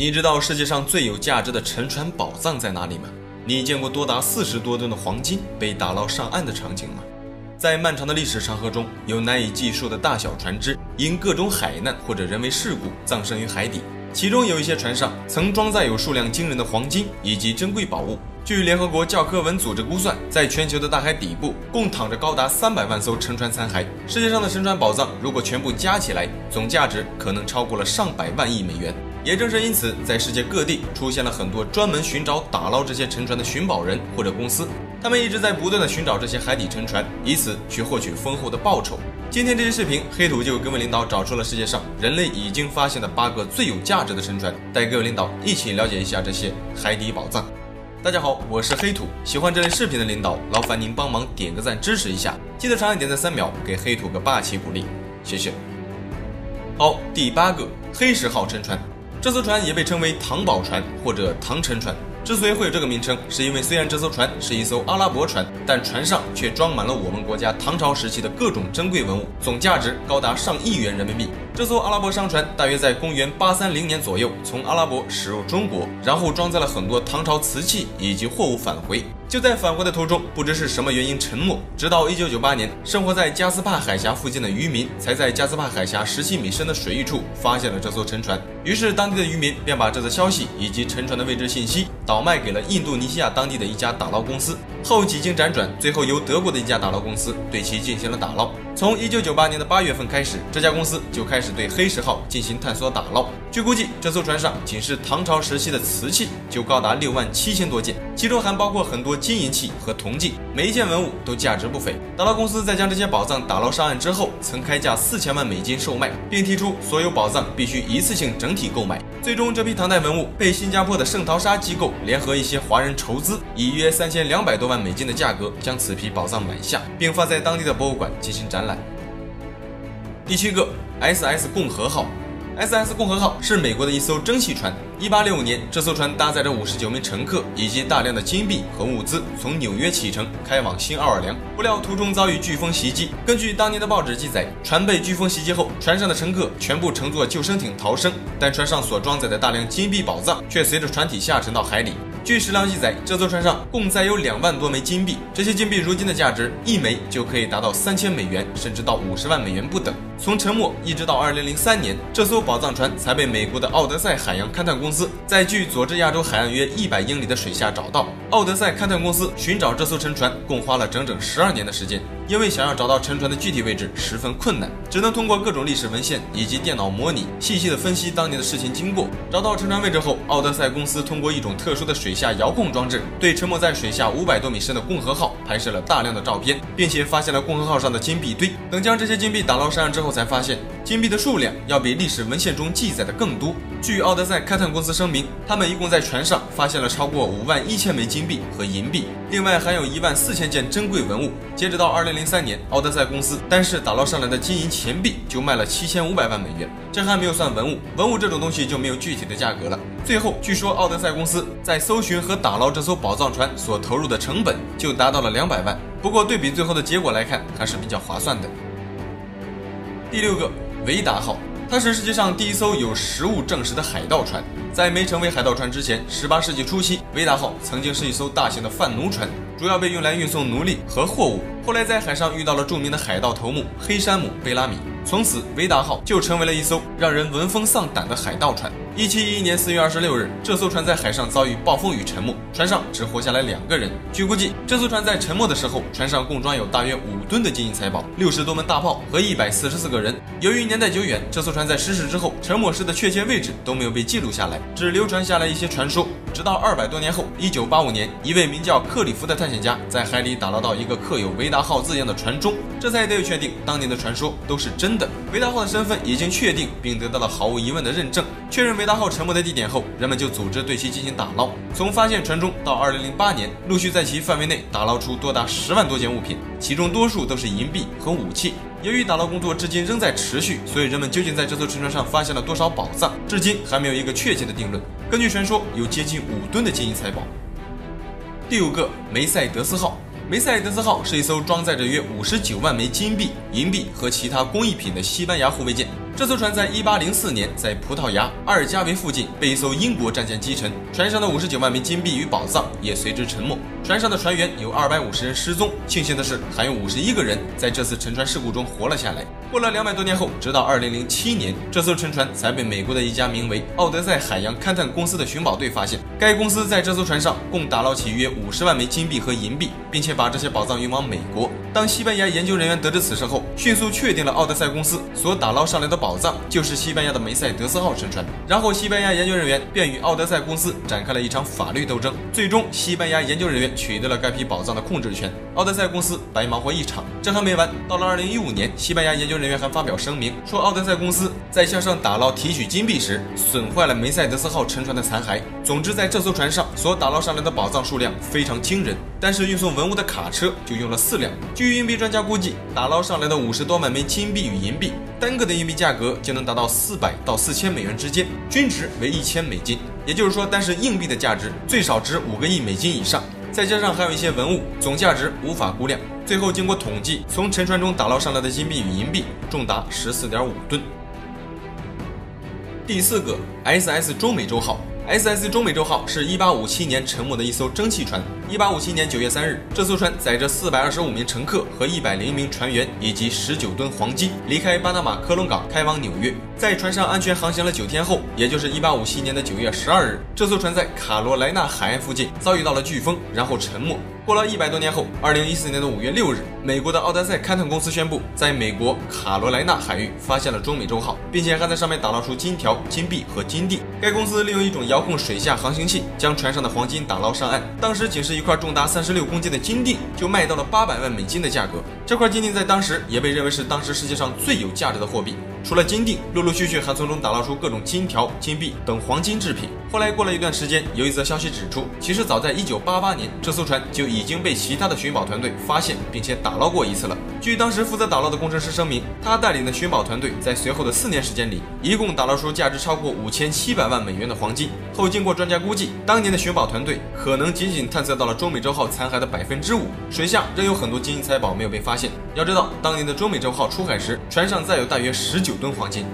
你知道世界上最有价值的沉船宝藏在哪里吗？你见过多达四十多吨的黄金被打捞上岸的场景吗？在漫长的历史长河中，有难以计数的大小船只因各种海难或者人为事故葬身于海底，其中有一些船上曾装载有数量惊人的黄金以及珍贵宝物。据联合国教科文组织估算，在全球的大海底部共躺着高达三百万艘沉船残骸。世界上的沉船宝藏如果全部加起来，总价值可能超过了上百万亿美元。也正是因此，在世界各地出现了很多专门寻找打捞这些沉船的寻宝人或者公司，他们一直在不断的寻找这些海底沉船，以此去获取丰厚的报酬。今天这期视频，黑土就各位领导找出了世界上人类已经发现的八个最有价值的沉船，带各位领导一起了解一下这些海底宝藏。大家好，我是黑土，喜欢这类视频的领导，劳烦您帮忙点个赞支持一下，记得长按点赞三秒，给黑土个霸气鼓励，谢谢。好，第八个黑石号沉船。这艘船也被称为唐宝船或者唐沉船。之所以会有这个名称，是因为虽然这艘船是一艘阿拉伯船，但船上却装满了我们国家唐朝时期的各种珍贵文物，总价值高达上亿元人民币。这艘阿拉伯商船大约在公元八三零年左右从阿拉伯驶入中国，然后装载了很多唐朝瓷器以及货物返回。就在返回的途中，不知是什么原因沉没。直到一九九八年，生活在加斯帕海峡附近的渔民才在加斯帕海峡十七米深的水域处发现了这艘沉船。于是，当地的渔民便把这则消息以及沉船的位置信息倒卖给了印度尼西亚当地的一家打捞公司。后几经辗转，最后由德国的一家打捞公司对其进行了打捞。从一九九八年的八月份开始，这家公司就开始对黑石号进行探索打捞。据估计，这艘船上仅是唐朝时期的瓷器就高达六万七千多件，其中还包括很多金银器和铜镜，每一件文物都价值不菲。打捞公司在将这些宝藏打捞上岸之后，曾开价四千万美金售卖，并提出所有宝藏必须一次性整体购买。最终，这批唐代文物被新加坡的圣淘沙机构联合一些华人筹资，以约三千两百多万美金的价格将此批宝藏买下，并放在当地的博物馆进行展览。第七个，SS 共和号。SS 共和号是美国的一艘蒸汽船。一八六五年，这艘船搭载着五十九名乘客以及大量的金币和物资，从纽约启程，开往新奥尔良。不料途中遭遇飓风袭击。根据当年的报纸记载，船被飓风袭击后，船上的乘客全部乘坐救生艇逃生，但船上所装载的大量金币宝藏却随着船体下沉到海里。据史料记载，这艘船上共载有两万多枚金币，这些金币如今的价值一枚就可以达到三千美元，甚至到五十万美元不等。从沉没一直到二零零三年，这艘宝藏船才被美国的奥德赛海洋勘探公司在距佐治亚州海岸约一百英里的水下找到。奥德赛勘探公司寻找这艘沉船共花了整整十二年的时间。因为想要找到沉船的具体位置十分困难，只能通过各种历史文献以及电脑模拟，细细的分析当年的事情经过。找到沉船位置后，奥德赛公司通过一种特殊的水下遥控装置，对沉没在水下五百多米深的共和号拍摄了大量的照片，并且发现了共和号上的金币堆。等将这些金币打捞上岸之后，后才发现金币的数量要比历史文献中记载的更多。据奥德赛勘探公司声明，他们一共在船上发现了超过五万一千枚金币和银币，另外还有一万四千件珍贵文物。截止到二零零三年，奥德赛公司单是打捞上来的金银钱币就卖了七千五百万美元，这还没有算文物，文物这种东西就没有具体的价格了。最后，据说奥德赛公司在搜寻和打捞这艘宝藏船所投入的成本就达到了两百万。不过对比最后的结果来看，还是比较划算的。第六个，维达号。它是世界上第一艘有实物证实的海盗船。在没成为海盗船之前十八世纪初期，维达号曾经是一艘大型的贩奴船，主要被用来运送奴隶和货物。后来在海上遇到了著名的海盗头目黑山姆·贝拉米，从此维达号就成为了一艘让人闻风丧胆的海盗船。一七一一年四月二十六日，这艘船在海上遭遇暴风雨沉没，船上只活下来两个人。据估计，这艘船在沉没的时候，船上共装有大约五吨的金银财宝、六十多门大炮和一百四十四个人。由于年代久远，这艘船在失事之后，沉没时的确切位置都没有被记录下来，只流传下来一些传说。直到二百多年后，一九八五年，一位名叫克里夫的探险家在海里打捞到一个刻有“维达号”字样的船钟，这才得以确定当年的传说都是真的。维达号的身份已经确定，并得到了毫无疑问的认证。确认维达号沉没的地点后，人们就组织对其进行打捞。从发现船中到二零零八年，陆续在其范围内打捞出多达十万多件物品，其中多数都是银币和武器。由于打捞工作至今仍在持续，所以人们究竟在这艘沉船上发现了多少宝藏，至今还没有一个确切的定论。根据传说，有接近五吨的金银财宝。第五个，梅赛德斯号。梅赛德斯号是一艘装载着约五十九万枚金币、银币和其他工艺品的西班牙护卫舰。这艘船在一八零四年在葡萄牙阿尔加维附近被一艘英国战舰击沉，船上的五十九万枚金币与宝藏也随之沉没。船上的船员有二百五十人失踪，庆幸的是还有五十一个人在这次沉船事故中活了下来。过了两百多年后，直到二零零七年，这艘沉船才被美国的一家名为奥德赛海洋勘探公司的寻宝队发现。该公司在这艘船上共打捞起约五十万枚金币和银币，并且把这些宝藏运往美国。当西班牙研究人员得知此事后，迅速确定了奥德赛公司所打捞上来的宝宝藏就是西班牙的梅赛德斯号沉船。然后，西班牙研究人员便与奥德赛公司展开了一场法律斗争。最终，西班牙研究人员取得了该批宝藏的控制权，奥德赛公司白忙活一场。这还没完，到了二零一五年，西班牙研究人员还发表声明说，奥德赛公司在向上打捞提取金币时，损坏了梅赛德斯号沉船的残骸。总之，在这艘船上所打捞上来的宝藏数量非常惊人，但是运送文物的卡车就用了四辆。据硬币专家估计，打捞上来的五十多万枚金币与银币，单个的硬币价格就能达到四百到四千美元之间，均值为一千美金。也就是说，单是硬币的价值最少值五个亿美金以上，再加上还有一些文物，总价值无法估量。最后经过统计，从沉船中打捞上来的金币与银币重达十四点五吨。第四个，SS 中美洲号。SS 中美洲号是一八五七年沉没的一艘蒸汽船。一八五七年九月三日，这艘船载着四百二十五名乘客和一百零名船员以及十九吨黄金，离开巴拿马科隆港，开往纽约。在船上安全航行了九天后，也就是一八五七年的九月十二日，这艘船在卡罗莱纳海岸附近遭遇到了飓风，然后沉没。过了一百多年后，二零一四年的五月六日，美国的奥德赛勘探公司宣布，在美国卡罗莱纳海域发现了中美洲号，并且还在上面打捞出金条、金币和金锭。该公司利用一种遥控水下航行器，将船上的黄金打捞上岸。当时仅是一块重达三十六公斤的金锭，就卖到了八百万美金的价格。这块金锭在当时也被认为是当时世界上最有价值的货币。除了金锭，陆陆续续还从中打捞出各种金条、金币等黄金制品。后来过了一段时间，有一则消息指出，其实早在1988年，这艘船就已经被其他的寻宝团队发现并且打捞过一次了。据当时负责打捞的工程师声明，他带领的寻宝团队在随后的四年时间里，一共打捞出价值超过五千七百万美元的黄金。后经过专家估计，当年的寻宝团队可能仅仅探测到了中美洲号残骸的百分之五，水下仍有很多金银财宝没有被发现。要知道，当年的中美洲号出海时，船上载有大约十九吨黄金。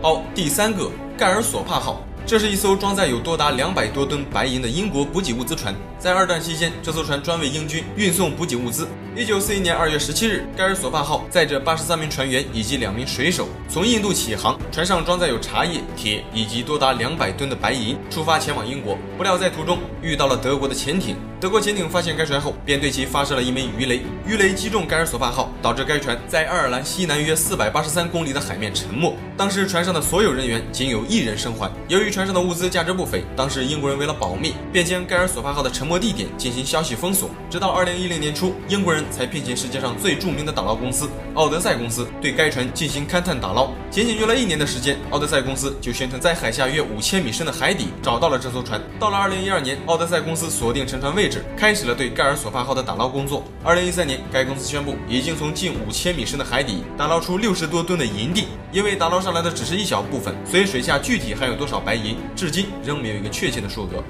好，第三个盖尔索帕号，这是一艘装载有多达两百多吨白银的英国补给物资船。在二战期间，这艘船专为英军运送补给物资。一九四一年二月十七日，盖尔索帕号载着八十三名船员以及两名水手从印度起航，船上装载有茶叶、铁以及多达两百吨的白银，出发前往英国。不料在途中遇到了德国的潜艇，德国潜艇发现该船后，便对其发射了一枚鱼雷，鱼雷击中盖尔索帕号，导致该船在爱尔兰西南约四百八十三公里的海面沉没。当时船上的所有人员仅有一人生还。由于船上的物资价值不菲，当时英国人为了保密，便将盖尔索帕号的沉没地点进行消息封锁。直到二零一零年初，英国人。才聘请世界上最著名的打捞公司奥德赛公司对该船进行勘探打捞，仅仅用了一年的时间，奥德赛公司就宣称在海下约五千米深的海底找到了这艘船。到了二零一二年，奥德赛公司锁定沉船位置，开始了对盖尔索帕号的打捞工作。二零一三年，该公司宣布已经从近五千米深的海底打捞出六十多吨的银锭，因为打捞上来的只是一小部分，所以水下具体还有多少白银，至今仍没有一个确切的数额。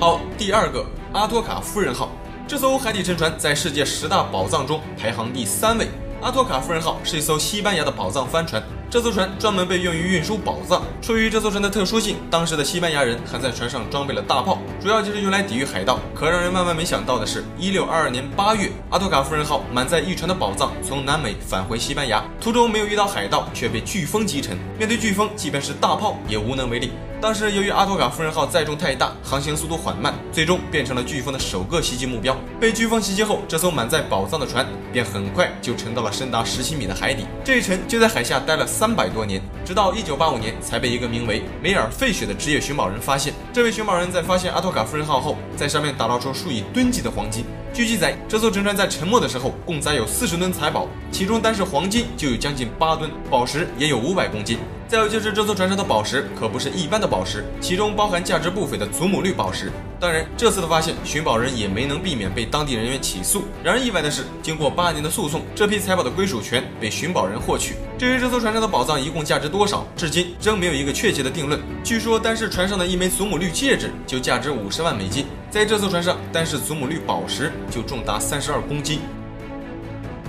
好，第二个阿托卡夫人号。这艘海底沉船在世界十大宝藏中排行第三位。阿托卡夫人号是一艘西班牙的宝藏帆船，这艘船专门被用于运输宝藏。出于这艘船的特殊性，当时的西班牙人还在船上装备了大炮，主要就是用来抵御海盗。可让人万万没想到的是，一六二二年八月，阿托卡夫人号满载一船的宝藏从南美返回西班牙，途中没有遇到海盗，却被飓风击沉。面对飓风，即便是大炮也无能为力。当时由于阿托卡夫人号载重太大，航行速度缓慢，最终变成了飓风的首个袭击目标。被飓风袭击后，这艘满载宝藏的船便很快就沉到了深达十七米的海底。这一沉就在海下待了三百多年，直到一九八五年才被一个名为梅尔费雪的职业寻宝人发现。这位寻宝人在发现阿托卡夫人号后，在上面打捞出数以吨计的黄金。据记载，这艘沉船在沉没的时候共载有四十吨财宝，其中单是黄金就有将近八吨，宝石也有五百公斤。再有就是这艘船上的宝石可不是一般的宝石，其中包含价值不菲的祖母绿宝石。当然，这次的发现，寻宝人也没能避免被当地人员起诉。然而意外的是，经过八年的诉讼，这批财宝的归属权被寻宝人获取。至于这艘船上的宝藏一共价值多少，至今仍没有一个确切的定论。据说，单是船上的一枚祖母绿戒指就价值五十万美金。在这艘船上，单是祖母绿宝石就重达三十二公斤。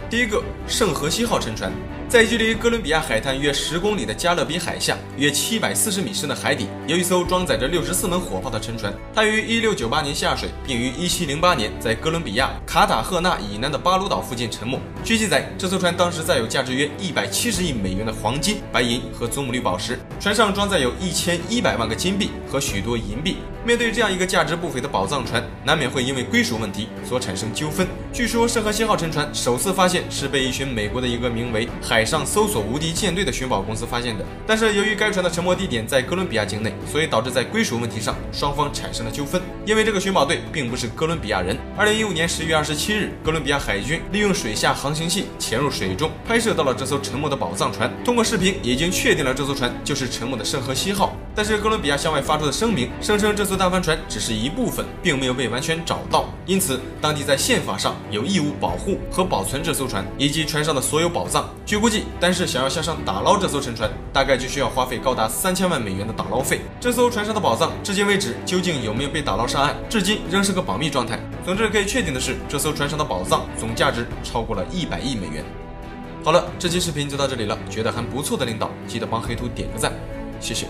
第一个，圣荷西号沉船。在距离哥伦比亚海滩约十公里的加勒比海下，约七百四十米深的海底，有一艘装载着六十四门火炮的沉船。它于一六九八年下水，并于一七零八年在哥伦比亚卡塔赫纳以南的巴鲁岛附近沉没。据记载，这艘船当时载有价值约一百七十亿美元的黄金、白银和祖母绿宝石，船上装载有一千一百万个金币和许多银币。面对这样一个价值不菲的宝藏船，难免会因为归属问题所产生纠纷。据说，圣何西号沉船首次发现是被一群美国的一个名为“海海上搜索无敌舰队”的寻宝公司发现的。但是，由于该船的沉没地点在哥伦比亚境内，所以导致在归属问题上双方产生了纠纷。因为这个寻宝队并不是哥伦比亚人。二零一五年十一月二十七日，哥伦比亚海军利用水下航行器潜入水中，拍摄到了这艘沉没的宝藏船。通过视频，已经确定了这艘船就是沉没的圣荷西号。但是，哥伦比亚向外发出的声明声称，这艘大帆船只是一部分，并没有被完全找到。因此，当地在宪法上有义务保护和保存这艘船以及船上的所有宝藏。据估计，单是想要向上打捞这艘沉船，大概就需要花费高达三千万美元的打捞费。这艘船上的宝藏，至今为止究竟有没有被打捞上岸，至今仍是个保密状态。总之，可以确定的是，这艘船上的宝藏总价值超过了一百亿美元。好了，这期视频就到这里了。觉得还不错的领导，记得帮黑兔点个赞，谢谢。